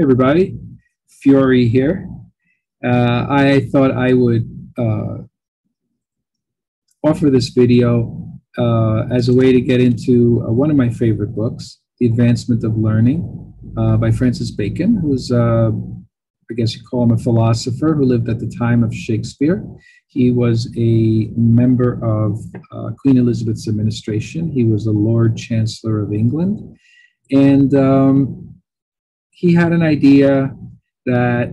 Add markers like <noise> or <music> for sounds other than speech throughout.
everybody, Fiore here. Uh, I thought I would uh, offer this video uh, as a way to get into uh, one of my favorite books, The Advancement of Learning uh, by Francis Bacon, who's, uh, I guess you call him a philosopher who lived at the time of Shakespeare. He was a member of Queen Elizabeth's administration. He was the Lord Chancellor of England. And um, he had an idea that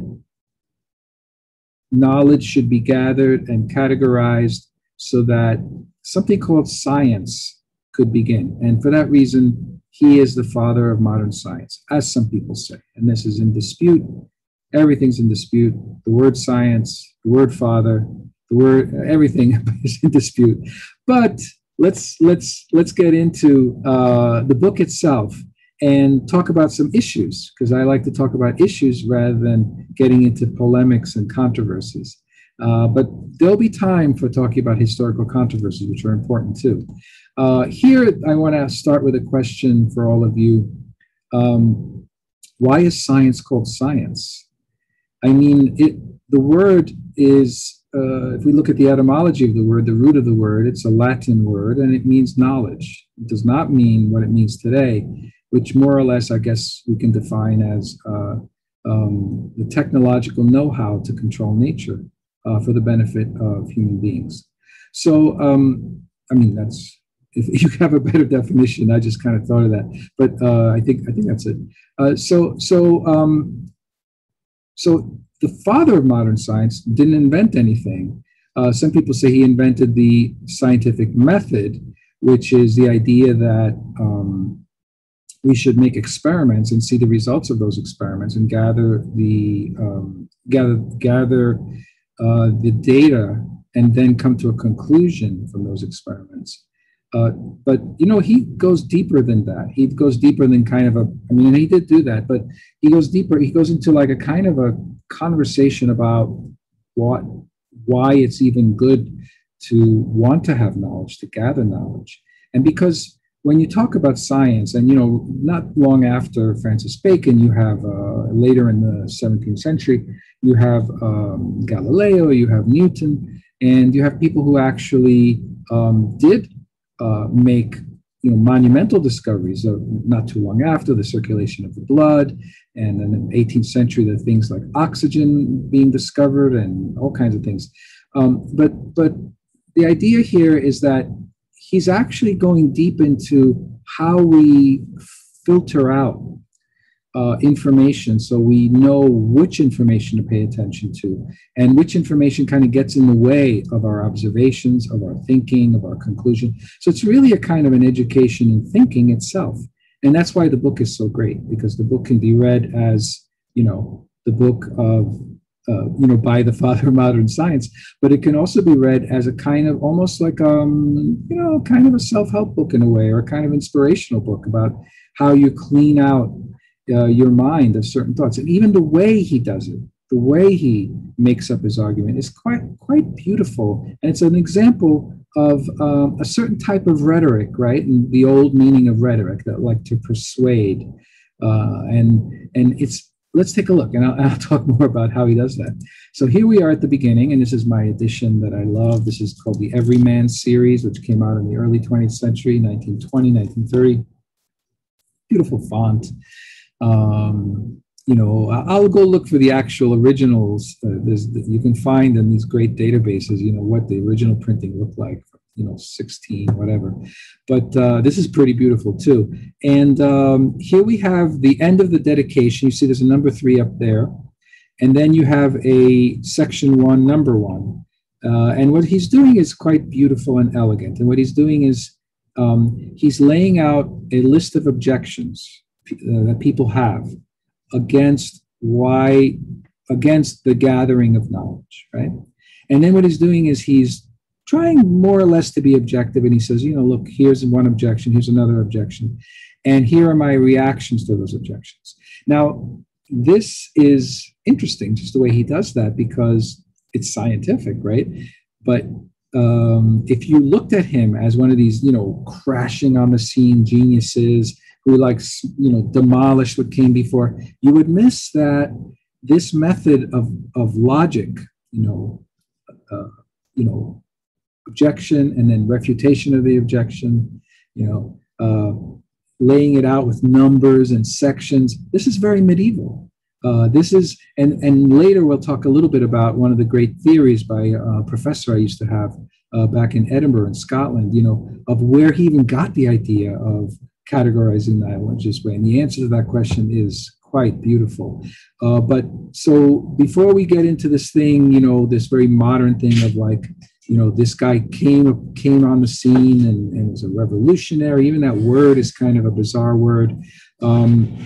knowledge should be gathered and categorized so that something called science could begin. And for that reason, he is the father of modern science, as some people say. And this is in dispute. Everything's in dispute. The word science, the word father, the word everything <laughs> is in dispute. But let's let's let's get into uh, the book itself and talk about some issues because I like to talk about issues rather than getting into polemics and controversies. Uh, but there'll be time for talking about historical controversies, which are important too. Uh, here, I want to start with a question for all of you. Um, why is science called science? I mean, it, the word is, uh, if we look at the etymology of the word, the root of the word, it's a Latin word and it means knowledge. It does not mean what it means today which more or less, I guess, we can define as uh, um, the technological know how to control nature uh, for the benefit of human beings. So, um, I mean, that's if <laughs> you have a better definition, I just kind of thought of that, but uh, I think I think that's it. Uh, so, so, um, so the father of modern science didn't invent anything. Uh, some people say he invented the scientific method, which is the idea that um, we should make experiments and see the results of those experiments and gather the um, gather gather uh, the data and then come to a conclusion from those experiments. Uh, but you know, he goes deeper than that. He goes deeper than kind of a. I mean, he did do that, but he goes deeper. He goes into like a kind of a conversation about what, why it's even good to want to have knowledge, to gather knowledge, and because when you talk about science, and you know, not long after Francis Bacon, you have uh, later in the 17th century, you have um, Galileo, you have Newton, and you have people who actually um, did uh, make you know monumental discoveries. Not too long after the circulation of the blood, and then in the 18th century, the things like oxygen being discovered and all kinds of things. Um, but but the idea here is that he's actually going deep into how we filter out uh, information so we know which information to pay attention to and which information kind of gets in the way of our observations, of our thinking, of our conclusion. So it's really a kind of an education in thinking itself. And that's why the book is so great because the book can be read as, you know, the book of uh, you know, by the <laughs> father of modern science, but it can also be read as a kind of almost like um, you know, kind of a self-help book in a way, or a kind of inspirational book about how you clean out uh, your mind of certain thoughts, and even the way he does it, the way he makes up his argument is quite quite beautiful, and it's an example of um, a certain type of rhetoric, right? And the old meaning of rhetoric that like to persuade, uh, and and it's let's take a look and I'll, <laughs> I'll, talk more about how he does that. So here we are at the beginning, and this is my edition that I love. This is called the Everyman series, which came out in the early 20th century, 1920, 1930. Beautiful font. Um, you know, I'll go look for the actual originals. Uh, you can find in these great databases, you know, what the original printing looked like you know 16 whatever. But uh, this is pretty beautiful too. And um, here we have the end of the dedication. You see there's a number three up there. And then you have a section one number one. Uh, and what he's doing is quite beautiful and elegant. And what he's doing is um, he's laying out a list of objections uh, that people have against why against the gathering of knowledge right? And then what he's doing is he's trying more or less to be objective. And he says, you know, look, here's one objection, here's another objection, and here are my reactions to those objections. Now, this is interesting, just the way he does that, because it's scientific, right? But um, if you looked at him as one of these, you know, crashing on the scene geniuses who like you know demolished what came before, you would miss that this method of of logic, you know, uh, you know, objection and then refutation of the objection, you know, uh, laying it out with numbers and sections. This is very medieval. Uh, this is, and, and later we'll talk a little bit about one of the great theories by a professor I used to have uh, back in Edinburgh in Scotland, you know, of where he even got the idea of categorizing knowledge this way. And the answer to that question is quite beautiful. Uh, but so before we get into this thing, you know, this very modern thing of like, you know, this guy came came on the scene and, and was a revolutionary. Even that word is kind of a bizarre word. Um,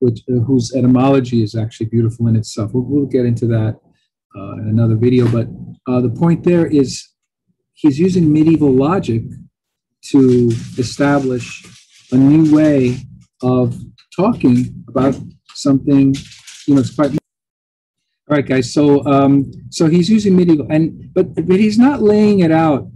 which uh, whose etymology is actually beautiful in itself. We'll, we'll get into that uh, in another video, but uh, the point there is he's using medieval logic to establish a new way of talking about something. You know, it's quite. All right, guys. So, um, so he's using medieval, and but but he's not laying it out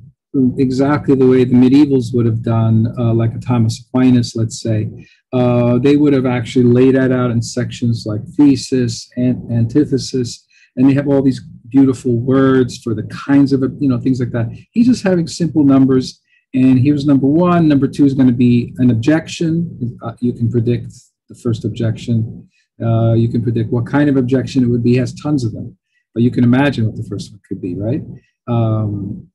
exactly the way the medievals would have done, uh, like a Thomas Aquinas, let's say. Uh, they would have actually laid that out in sections like thesis and antithesis, and they have all these beautiful words for the kinds of you know things like that. He's just having simple numbers, and here's number one. Number two is going to be an objection. Uh, you can predict the first objection. Uh, you can predict what kind of objection it would be. Has tons of them, but you can imagine what the first one could be, right? Um,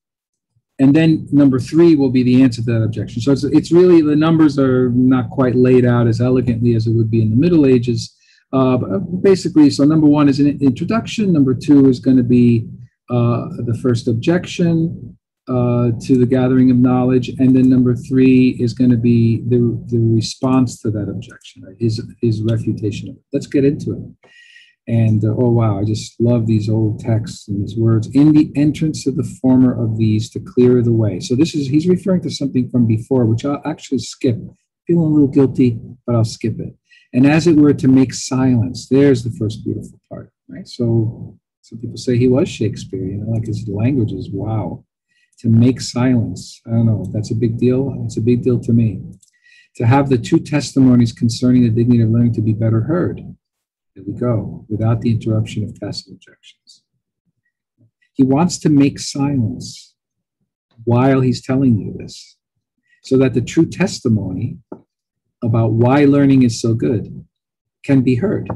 and then number three will be the answer to that objection. So it's, it's really the numbers are not quite laid out as elegantly as it would be in the Middle Ages. Uh, but basically, so number one is an introduction. Number two is going to be uh, the first objection uh, to the gathering of knowledge, and then number three is going to be the the response to that objection, right? his his refutation of it. Let's get into it. And uh, oh, wow, I just love these old texts and these words. In the entrance of the former of these to clear the way. So this is, he's referring to something from before, which I'll actually skip. Feeling a little guilty, but I'll skip it. And as it were to make silence, there's the first beautiful part, right? So some people say he was Shakespeare, you know, like his language is wow. To make silence, I don't know, that's a big deal. It's a big deal to me. To have the two testimonies concerning the dignity of learning to be better heard there we go, without the interruption of tacit objections. He wants to make silence while he's telling you this, so that the true testimony about why learning is so good can be heard.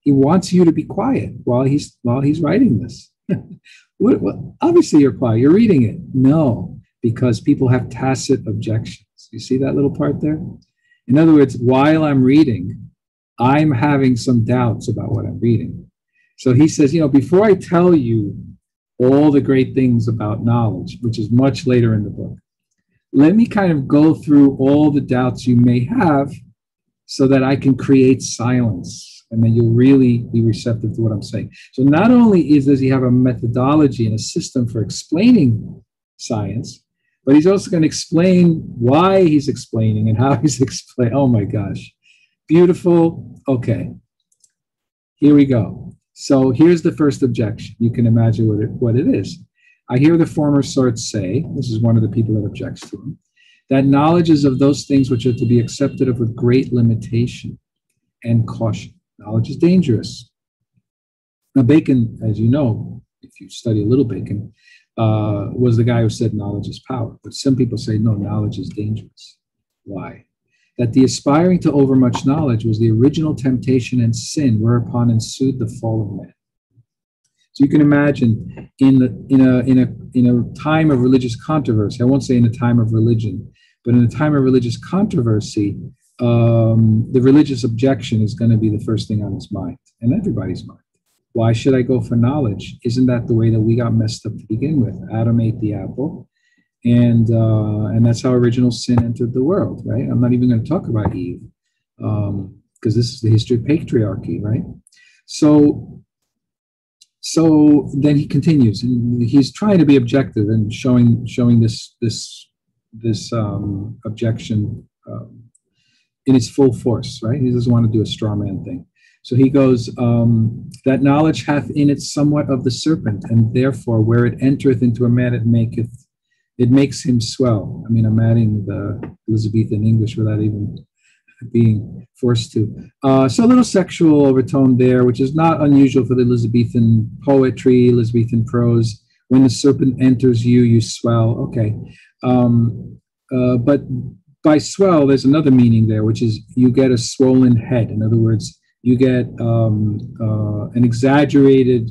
He wants you to be quiet while he's while he's writing this. What, what, obviously, you're quiet. You're reading it. No, because people have tacit objections. You see that little part there? In other words, while I'm reading, I'm having some doubts about what I'm reading. So he says, you know, before I tell you all the great things about knowledge, which is much later in the book, let me kind of go through all the doubts you may have so that I can create silence and then you'll really be receptive to what I'm saying. So not only is does he have a methodology and a system for explaining science, but he's also going to explain why he's explaining and how <laughs> he's explaining. Oh my gosh. Beautiful. Okay. Here we go. So here's the first objection. You can imagine what it, what it is. I hear the former sorts say, this is one of the people that objects to him, that knowledge is of those things which are to be accepted of with great limitation and caution. Knowledge is dangerous. Now, Bacon, as you know, if you study a little Bacon, uh, was the guy who said knowledge is power. But some people say, no, knowledge is dangerous. Why? that the aspiring to overmuch knowledge was the original temptation and sin whereupon ensued the fall of man. So you can imagine in the in a in a in a time of religious controversy, I won't say in a time of religion, but in a time of religious controversy, um, the religious objection is going to be the first thing on his mind and everybody's mind. Why should I go for knowledge? Isn't that the way that we got messed up to begin with? Adam ate the apple and uh, and that's how original sin entered the world, right? I'm not even going to talk about Eve because um, this is the history of patriarchy, right? So so then he continues, and he's trying to be objective and showing showing this this this um, objection um, in its full force, right? He doesn't want to do a straw man thing. So he goes, um, that knowledge hath in it somewhat of the serpent, and therefore where it entereth into a man, it maketh it makes him swell. I mean, I'm adding the Elizabethan English without even being forced to. Uh, so a little sexual overtone there, which is not unusual for the Elizabethan poetry, Elizabethan prose. When the serpent enters you, you swell. Okay. Um, uh, but by swell, there's another meaning there, which is you get a swollen head. In other words, you get um, uh, an exaggerated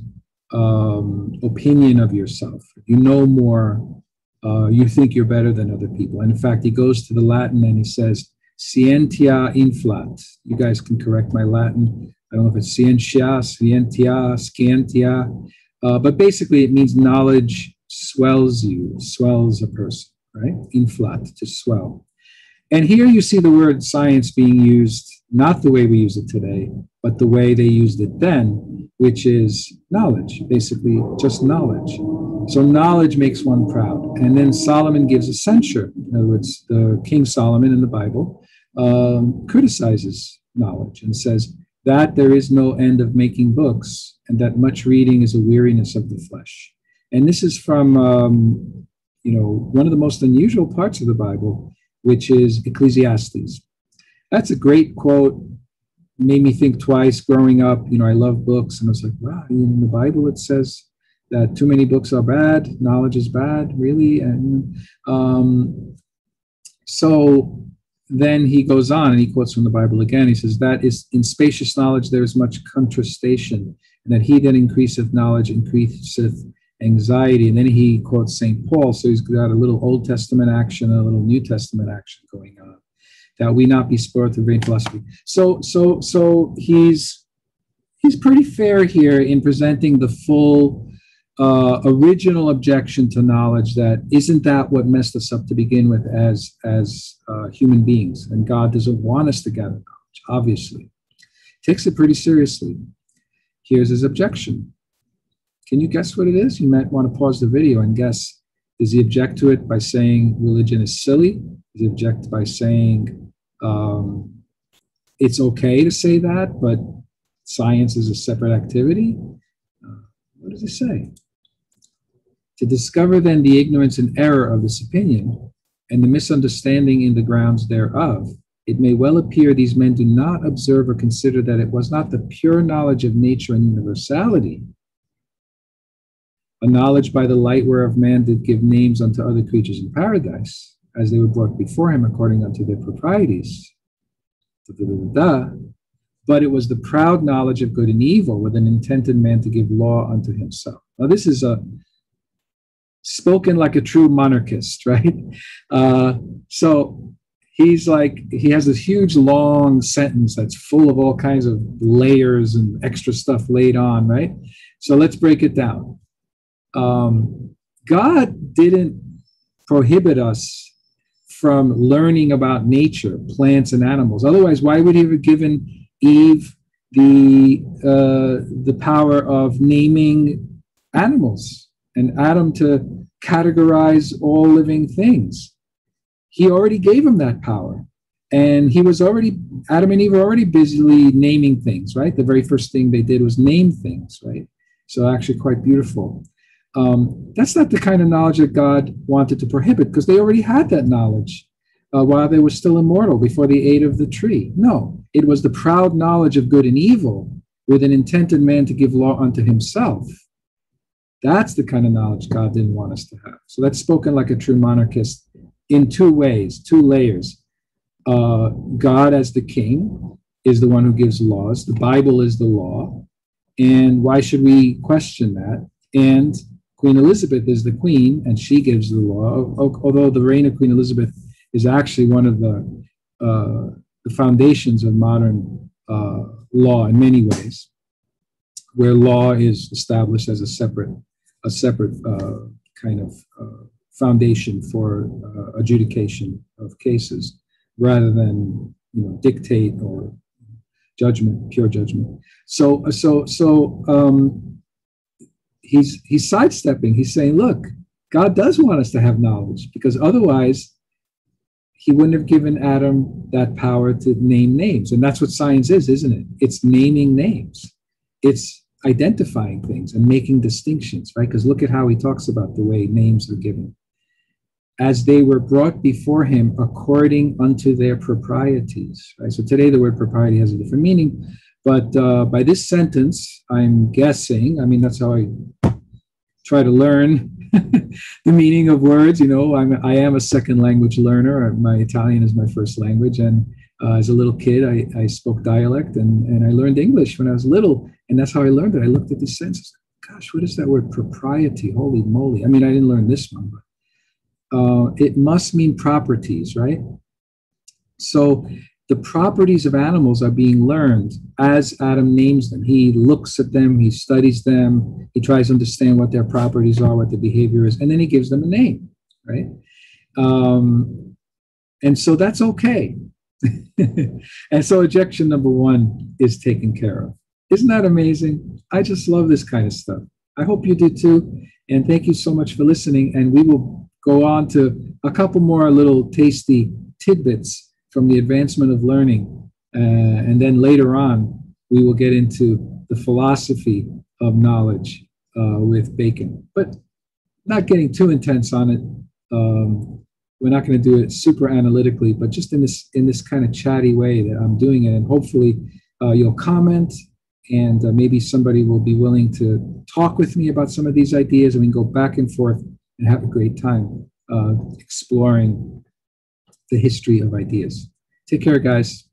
um, opinion of yourself. You know more. Uh, you think you're better than other people. And in fact, he goes to the Latin and he says, scientia inflat. You guys can correct my Latin. I don't know if it's scientia, scientia, scientia. Uh, but basically, it means knowledge swells you, swells a person, right? Inflat, to swell. And here you see the word science being used not the way we use it today, but the way they used it then, which is knowledge, basically just knowledge. So knowledge makes one proud. And then Solomon gives a censure. In other words, the King Solomon in the Bible um, criticizes knowledge and says that there is no end of making books and that much reading is a weariness of the flesh. And this is from, um, you know, one of the most unusual parts of the Bible, which is Ecclesiastes. That's a great quote. Made me think twice growing up. You know, I love books, and I was like, wow, in the Bible it says that too many books are bad, knowledge is bad, really. And um, so then he goes on and he quotes from the Bible again. He says, That is in spacious knowledge there is much contrastation, and that he that increaseth knowledge increaseth anxiety. And then he quotes St. Paul. So he's got a little Old Testament action, a little New Testament action going on that we not be spoiled through vain philosophy. So, so, so he's he's pretty fair here in presenting the full uh, original objection to knowledge. That isn't that what messed us up to begin with as as uh, human beings, and God doesn't want us to gather knowledge. Obviously, takes it pretty seriously. Here's his objection. Can you guess what it is? You might want to pause the video and guess. Does he object to it by saying religion is silly? Does he object by saying um, it's okay to say that, but science is a separate activity. Uh, what does he say? To discover then the ignorance and error of this opinion and the misunderstanding in the grounds thereof, it may well appear these men do not observe or consider that it was not the pure knowledge of nature and universality, a knowledge by the light whereof man did give names unto other creatures in paradise, as they were brought before him according unto their proprieties. But it was the proud knowledge of good and evil with an intended man to give law unto himself. Now, this is a spoken like a true monarchist, <laughs> right? Uh, so he's like, he has this huge long sentence that's full of all kinds of layers and extra stuff laid on, right? So let's break it down. Um, God didn't prohibit us from learning about nature, plants and animals. Otherwise, why would he have given Eve the uh, the power of naming animals and Adam to categorize all living things? He already gave him that power. And he was already, Adam and Eve were already busily naming things, right? The very first thing they did was name things, right? So actually quite beautiful. Um, that's not the kind of knowledge that God wanted to prohibit because they already had that knowledge uh, while they were still immortal before they ate of the tree. No, it was the proud knowledge of good and evil with an intent in man to give law unto himself. That's the kind of knowledge God didn't want us to have. So that's spoken like a true monarchist in two ways, two layers. Uh, God, as the king, is the one who gives laws. The Bible is the law. And why should we question that? And Queen Elizabeth is the queen, and she gives the law. Although the reign of Queen Elizabeth is actually one of the uh, the foundations of modern uh, law in many ways, where law is established as a separate a separate uh, kind of uh, foundation for uh, adjudication of cases, rather than you know dictate or judgment, pure judgment. So so so. Um, he's he's sidestepping. He's saying, look, God does want us to have knowledge because otherwise he wouldn't have given Adam that power to name names. And that's what science is, isn't it? It's naming names. It's identifying things and making distinctions, right? Because look at how he talks about the way names are given. as they were brought before him according unto their proprieties. Right? So today the word propriety has a different meaning, but uh, by this sentence, I'm guessing, I mean, that's how I try to learn <laughs> the meaning of words. You know, I'm, I am a second language learner. My Italian is my first language. And uh, as a little kid, I, I spoke dialect and, and I learned English when I was little. And that's how I learned it. I looked at these sentences. Gosh, what is that word propriety? Holy moly. I mean, I didn't learn this one, but uh, it must mean properties, right? So the properties of animals are being learned as Adam names them. He looks at them, he studies them, he tries to understand what their properties are, what their behavior is, and then he gives them a name, right? Um, and so that's okay. <laughs> and so objection number one is taken care of. Isn't that amazing? I just love this kind of stuff. I hope you do too. And thank you so much for listening. And we will go on to a couple more little tasty tidbits from the advancement of learning. Uh, and then later on, we will get into the philosophy of knowledge uh, with Bacon. But not getting too intense on it. Um, we're not going to do it super analytically, but just in this in this kind of chatty way that I'm doing it, and hopefully uh, you'll comment, and uh, maybe somebody will be willing to talk with me about some of these ideas, and we can go back and forth and have a great time uh, exploring the history of ideas. Take care, guys.